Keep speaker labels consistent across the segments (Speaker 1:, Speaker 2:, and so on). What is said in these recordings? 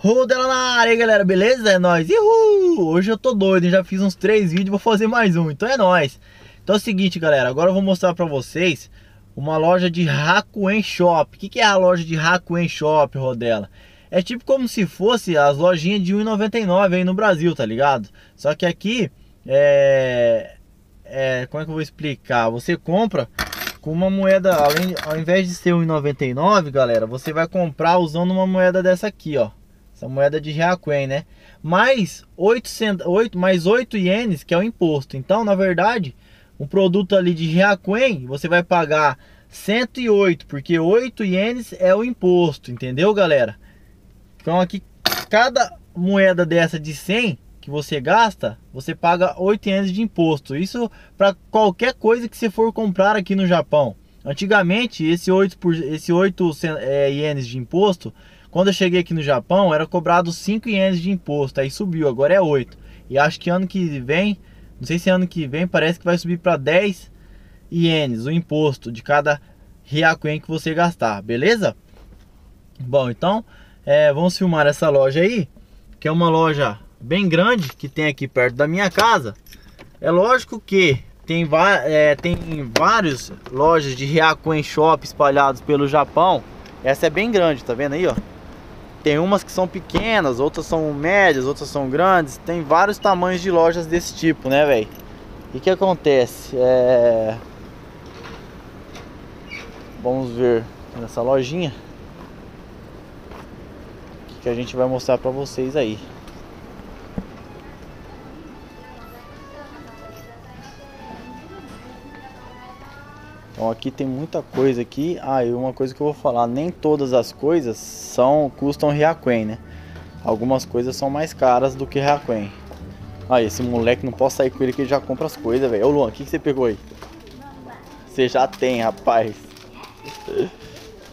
Speaker 1: Roda na área, galera, beleza? É nóis. Uhul! Hoje eu tô doido, já fiz uns três vídeos, vou fazer mais um, então é nóis. Então é o seguinte, galera, agora eu vou mostrar pra vocês uma loja de Hakuen Shop. O que, que é a loja de Hakuen Shop, Rodela? É tipo como se fosse as lojinhas de 1,99 aí no Brasil, tá ligado? Só que aqui é... é... Como é que eu vou explicar? Você compra com uma moeda, além, ao invés de ser 1,99, galera, você vai comprar usando uma moeda dessa aqui, ó. Essa moeda de Reaquen, né? Mais 8, cent... 8, mais 8 ienes, que é o imposto. Então, na verdade, um produto ali de Reaquen, você vai pagar 108, porque 8 ienes é o imposto, entendeu, galera? Então, aqui, cada moeda dessa de 100 que você gasta, você paga 8 ienes de imposto. Isso para qualquer coisa que você for comprar aqui no Japão. Antigamente, esse 8, por, esse 8 é, ienes de imposto quando eu cheguei aqui no Japão, era cobrado 5 ienes de imposto, aí subiu, agora é 8. E acho que ano que vem, não sei se ano que vem, parece que vai subir para 10 ienes o imposto de cada Ryakuen que você gastar, beleza? Bom, então é, vamos filmar essa loja aí, que é uma loja bem grande que tem aqui perto da minha casa. É lógico que tem, é, tem várias lojas de Ryakuen Shop espalhados pelo Japão. Essa é bem grande, tá vendo aí, ó? Tem umas que são pequenas, outras são médias, outras são grandes. Tem vários tamanhos de lojas desse tipo, né, velho? E que acontece? É... Vamos ver nessa lojinha. Que a gente vai mostrar pra vocês aí. Então aqui tem muita coisa aqui. Ah, e uma coisa que eu vou falar, nem todas as coisas são custam Ryakuen, né? Algumas coisas são mais caras do que Ryakuen. Ah, esse moleque não posso sair com ele que ele já compra as coisas, velho. Ô Luan, o que, que você pegou aí? Você já tem, rapaz.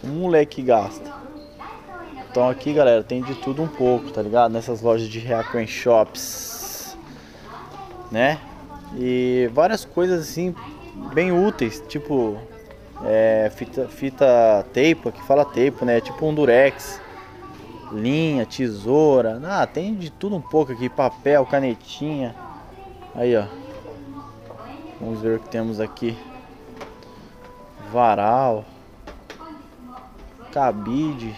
Speaker 1: Um moleque gasta. Então aqui, galera, tem de tudo um pouco, tá ligado? Nessas lojas de Ryakuen Shops. Né? E várias coisas assim bem úteis, tipo é, fita, fita tape, que fala tape, né? Tipo um durex, linha, tesoura, ah, tem de tudo um pouco aqui, papel, canetinha. Aí, ó. Vamos ver o que temos aqui. Varal. Cabide.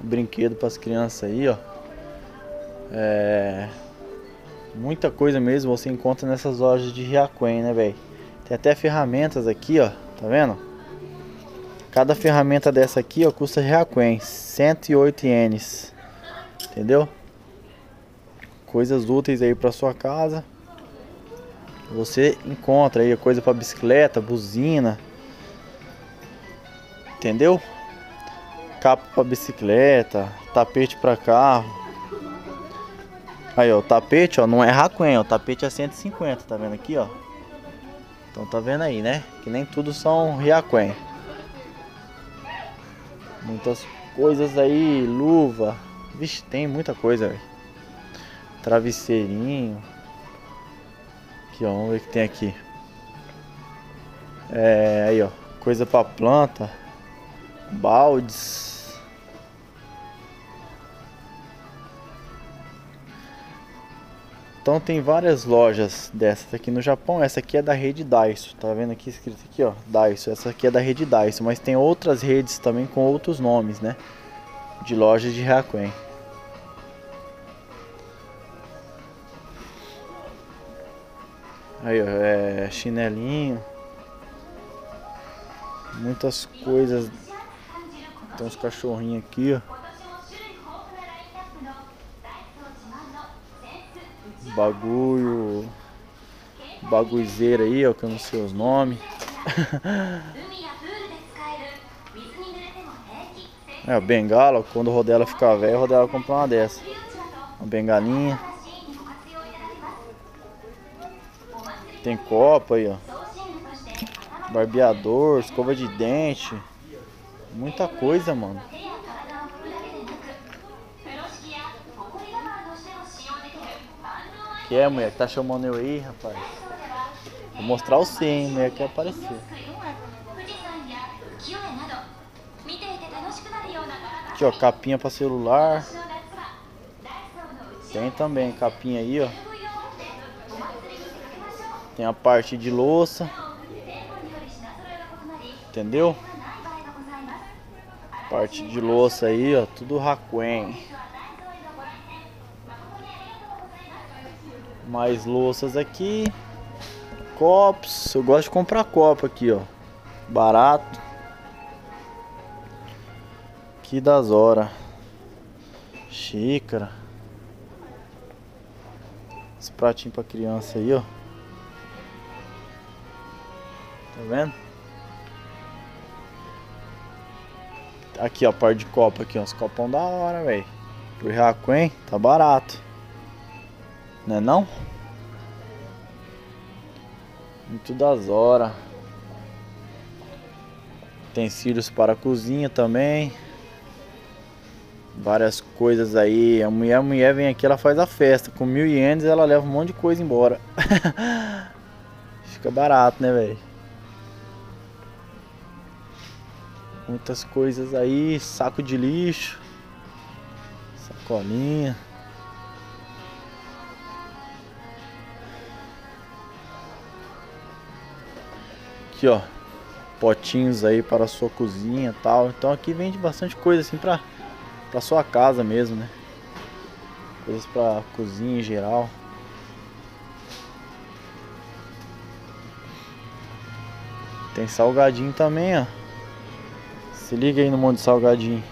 Speaker 1: Brinquedo para as crianças aí, ó. É, Muita coisa mesmo você encontra nessas lojas de Ryakuen, né, velho? Tem até ferramentas aqui, ó. Tá vendo? Cada ferramenta dessa aqui, ó, custa Ryakuen. 108 ienes. Entendeu? Coisas úteis aí pra sua casa. Você encontra aí coisa para bicicleta, buzina. Entendeu? Capa para bicicleta, tapete para carro. Aí, ó, o tapete, ó, não é Rakuen, o tapete é 150, tá vendo aqui, ó? Então tá vendo aí, né? Que nem tudo são Ryakuen. Muitas coisas aí, luva. Vixe, tem muita coisa, velho. Travesseirinho. Aqui, ó, vamos ver o que tem aqui. É, aí, ó, coisa pra planta. Baldes. Então tem várias lojas dessas aqui no Japão. Essa aqui é da rede Daiso. Tá vendo aqui escrito aqui, ó, Daiso. Essa aqui é da rede Daiso, mas tem outras redes também com outros nomes, né? De lojas de Hakuen. Aí, ó, é chinelinho. Muitas coisas. Tem uns cachorrinhos aqui, ó. Bagulho baguizeira aí, ó, que eu não sei os nomes. é, bengala, quando o Rodela ficar velho, o Rodela comprar uma dessa. Uma bengalinha. Tem copa aí, ó. Barbeador, escova de dente. Muita coisa, mano. Que é, mulher? Que tá chamando eu aí, rapaz? Vou mostrar o hein? Mulher quer aparecer. Aqui, ó, capinha para celular. Tem também capinha aí, ó. Tem a parte de louça. Entendeu? Parte de louça aí, ó, tudo Rakuen. Mais louças aqui. Copos. Eu gosto de comprar copo aqui, ó. Barato. Que das horas. Xícara. Esse pratinho pra criança aí, ó. Tá vendo? Aqui, ó, par de copo aqui, ó. Os copão da hora, velho. Por Rakuen, tá barato. Não é não? Muito das horas. Utensílios para cozinha também. Várias coisas aí. A mulher, a mulher vem aqui, ela faz a festa. Com mil ienes ela leva um monte de coisa embora. Fica barato, né, velho? Muitas coisas aí. Saco de lixo. Sacolinha. Aqui, ó. Potinhos aí para a sua cozinha e tal. Então aqui vende bastante coisa assim pra, pra sua casa mesmo, né? Coisas pra cozinha em geral. Tem salgadinho também, ó. Se liga aí no monte de salgadinho.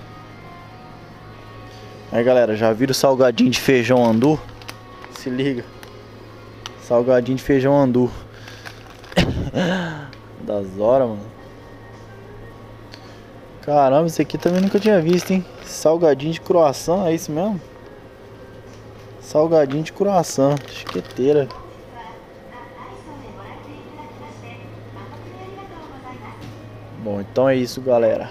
Speaker 1: Aí galera, já viram salgadinho de feijão andu? Se liga. Salgadinho de feijão andu. Das horas, mano. Caramba, esse aqui também nunca tinha visto, hein? Salgadinho de croissant, é isso mesmo? Salgadinho de croissant, chiqueteira. Bom, então é isso, galera.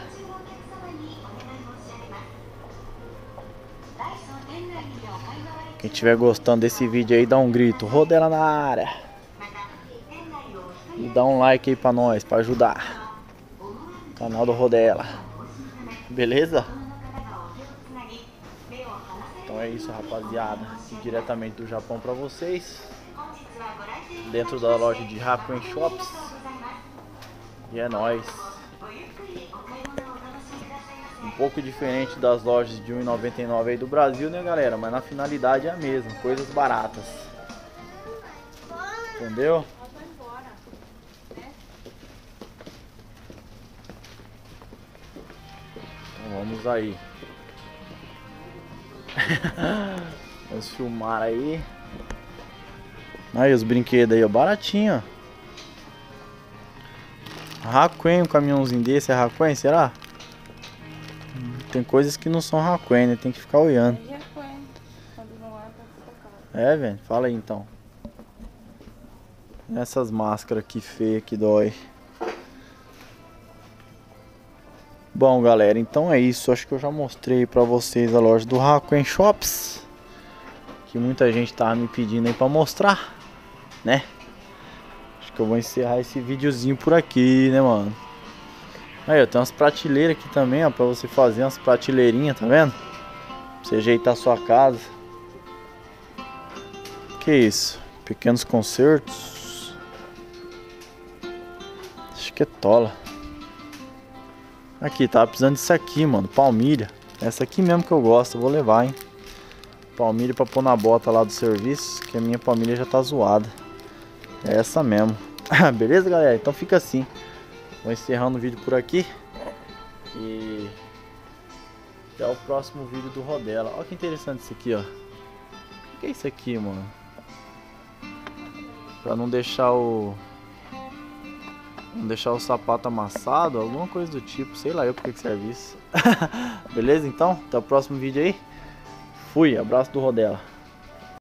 Speaker 1: Quem estiver gostando desse vídeo aí, dá um grito. Rodela na área. E dá um like aí pra nós, pra ajudar. Canal do Rodela. Beleza? Então é isso, rapaziada. Diretamente do Japão pra vocês. Dentro da loja de Rakuen Shops. E é nóis. Um pouco diferente das lojas de 1,99 aí do Brasil, né, galera? Mas na finalidade é a mesma. Coisas baratas. Entendeu? Vamos aí. Vamos filmar aí. Aí os brinquedos aí, ó, baratinho, ó. Rakuen, um caminhãozinho desse é Rakuen, será? Tem coisas que não são Rakuen, né? Tem que ficar olhando. É, velho? Fala aí então. Essas máscaras aqui feias que dói. Bom, galera, então é isso. Acho que eu já mostrei pra vocês a loja do Rakuen Shops. Que muita gente tava me pedindo aí pra mostrar, né? Acho que eu vou encerrar esse videozinho por aqui, né, mano? Aí, ó, tem umas prateleiras aqui também, ó, pra você fazer umas prateleirinhas, tá vendo? Pra você ajeitar a sua casa. Que isso? Pequenos concertos. Acho que é tola. Aqui, tava precisando disso aqui, mano. Palmilha. Essa aqui mesmo que eu gosto, vou levar, hein. Palmilha pra pôr na bota lá do serviço, que a minha palmilha já tá zoada. É essa mesmo. Beleza, galera? Então fica assim. Vou encerrando o vídeo por aqui. E... Até o próximo vídeo do Rodela. Olha que interessante isso aqui, ó. O que é isso aqui, mano? Pra não deixar o... Não deixar o sapato amassado, alguma coisa do tipo, sei lá eu porque que serve isso. Beleza então? Até o próximo vídeo aí. Fui, abraço do Rodela.